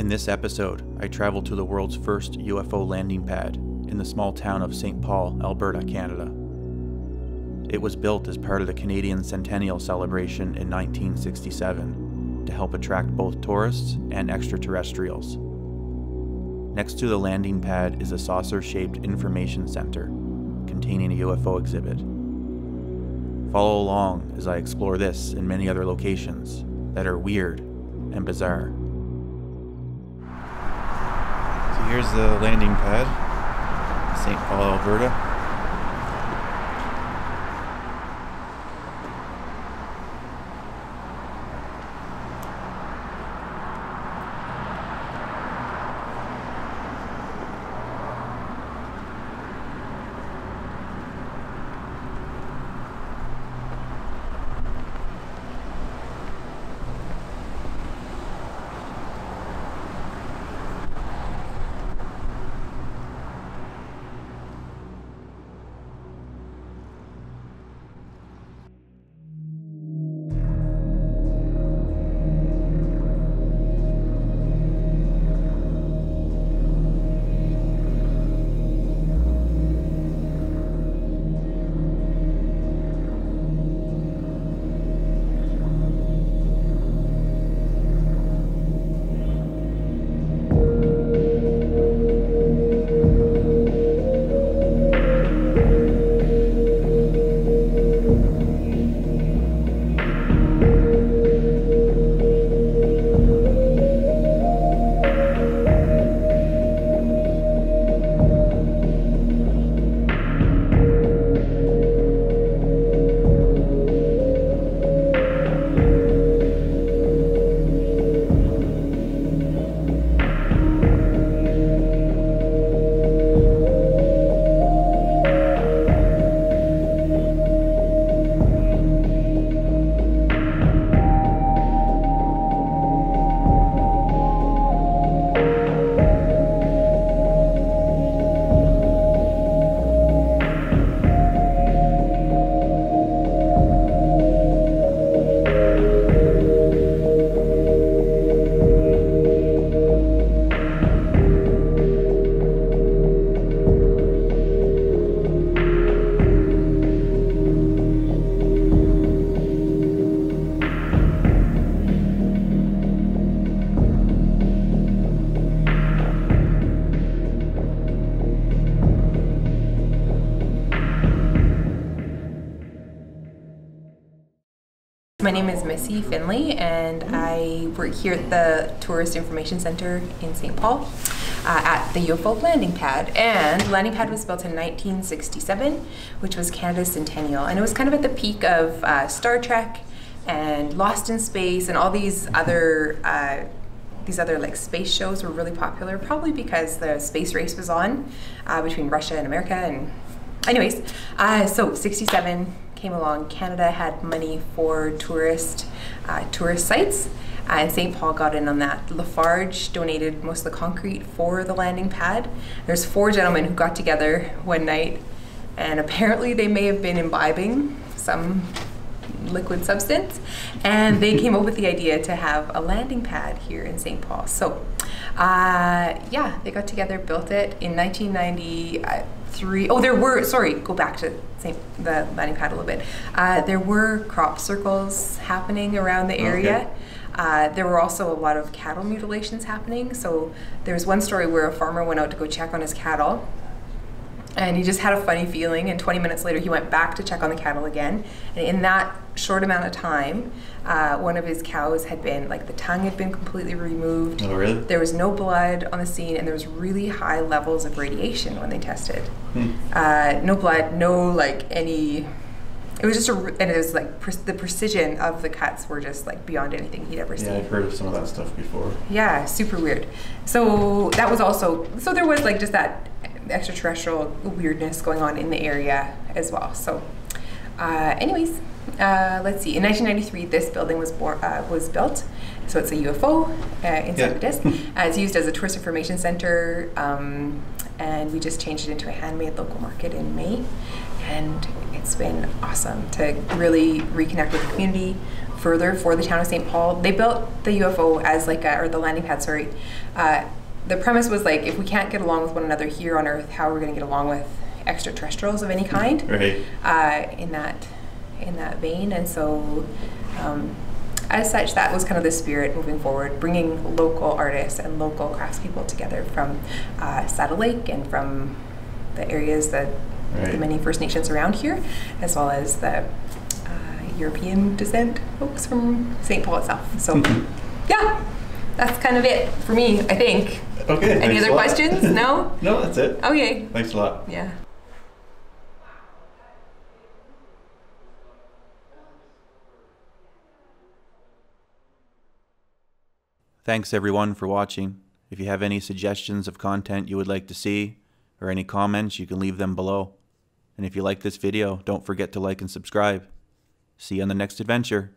In this episode, I travel to the world's first UFO landing pad in the small town of St. Paul, Alberta, Canada. It was built as part of the Canadian Centennial celebration in 1967 to help attract both tourists and extraterrestrials. Next to the landing pad is a saucer shaped information center containing a UFO exhibit. Follow along as I explore this and many other locations that are weird and bizarre. Here's the landing pad, St. Paul, Alberta. My name is Missy Finlay, and I work here at the Tourist Information Center in St. Paul uh, at the UFO landing pad. And landing pad was built in 1967, which was Canada's centennial. And it was kind of at the peak of uh, Star Trek and Lost in Space and all these other. Uh, these other like space shows were really popular, probably because the space race was on uh, between Russia and America. And, anyways, uh, so 67 came along, Canada had money for tourist uh, tourist sites, uh, and St. Paul got in on that. Lafarge donated most of the concrete for the landing pad. There's four gentlemen who got together one night, and apparently they may have been imbibing some liquid substance, and they came up with the idea to have a landing pad here in St. Paul. So, uh, yeah, they got together, built it in 1993. Oh, there were, sorry, go back to St. the landing pad a little bit. Uh, there were crop circles happening around the area. Okay. Uh, there were also a lot of cattle mutilations happening. So there was one story where a farmer went out to go check on his cattle, and he just had a funny feeling. And 20 minutes later, he went back to check on the cattle again. And in that short amount of time, uh, one of his cows had been like the tongue had been completely removed. Oh, really? There was no blood on the scene, and there was really high levels of radiation when they tested. Hmm. Uh, no blood, no like any. It was just a and it was like pre- the precision of the cuts were just like beyond anything he'd ever Yeah, seen. Yeah, I've heard of some of that stuff before. Yeah, super weird. So that was also so there was like just that extraterrestrial weirdness going on in the area as well. So, uh, anyways, uh, let's see. In 1993, this building was born, uh, was built. So it's a UFO uh, inside Yeah. the disc. Uh, it's used as a tourist information center, um, and we just changed it into a handmade local market in May. And it's been awesome to really reconnect with the community, further for the town of St. Paul. They built the UFO as like a, or the landing pad, sorry. The premise was like, if we can't get along with one another here on Earth, how are we going to get along with extraterrestrials of any kind? Right. Uh, in that in that vein, and so. Um, as such, that was kind of the spirit moving forward, bringing local artists and local craftspeople together from uh, Saddle Lake and from the areas that Right. the many First Nations around here, as well as the uh, European descent folks from St. Paul itself. So, yeah, that's kind of it for me, I think. Okay. Any other a lot. questions? No? no, that's it. Okay. Thanks a lot. Yeah. Thanks everyone for watching. If you have any suggestions of content you would like to see or any comments, you can leave them below. And if you like this video, don't forget to like and subscribe. See you on the next adventure.